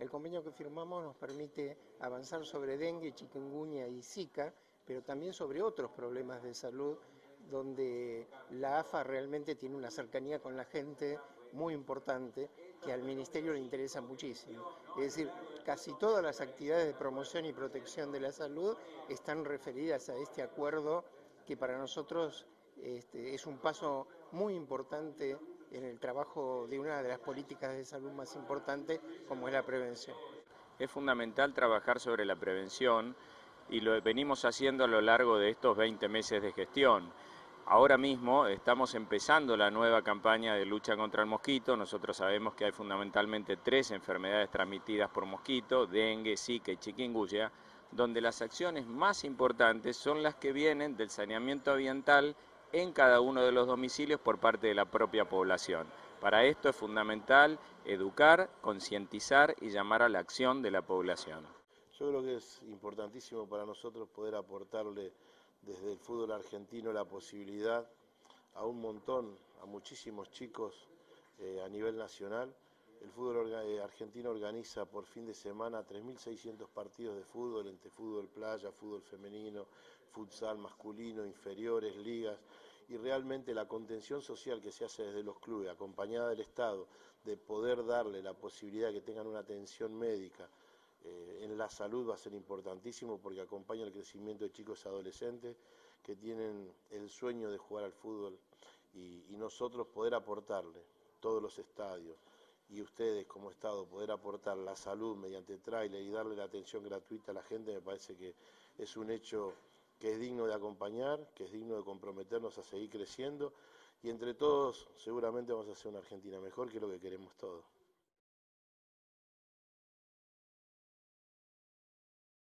El convenio que firmamos nos permite avanzar sobre dengue, chikungunya y zika, pero también sobre otros problemas de salud donde la AFA realmente tiene una cercanía con la gente muy importante que al Ministerio le interesa muchísimo. Es decir, casi todas las actividades de promoción y protección de la salud están referidas a este acuerdo que para nosotros este, es un paso muy importante en el trabajo de una de las políticas de salud más importantes como es la prevención. Es fundamental trabajar sobre la prevención y lo venimos haciendo a lo largo de estos 20 meses de gestión. Ahora mismo estamos empezando la nueva campaña de lucha contra el mosquito. Nosotros sabemos que hay fundamentalmente tres enfermedades transmitidas por mosquito, dengue, zika y chikungunya, donde las acciones más importantes son las que vienen del saneamiento ambiental en cada uno de los domicilios por parte de la propia población. Para esto es fundamental educar, concientizar y llamar a la acción de la población. Yo creo que es importantísimo para nosotros poder aportarle desde el fútbol argentino la posibilidad a un montón, a muchísimos chicos eh, a nivel nacional. El fútbol eh, argentino organiza por fin de semana 3.600 partidos de fútbol, entre fútbol playa, fútbol femenino, futsal masculino, inferiores, ligas, y realmente la contención social que se hace desde los clubes, acompañada del Estado, de poder darle la posibilidad de que tengan una atención médica, eh, en la salud va a ser importantísimo porque acompaña el crecimiento de chicos adolescentes que tienen el sueño de jugar al fútbol y, nosotros poder aportarle todos los estadios y ustedes como Estado poder aportar la salud mediante trailer y darle la atención gratuita a la gente me parece que es un hecho que es digno de acompañar, que es digno de comprometernos a seguir creciendo y entre todos seguramente vamos a hacer una Argentina mejor que lo que queremos todos.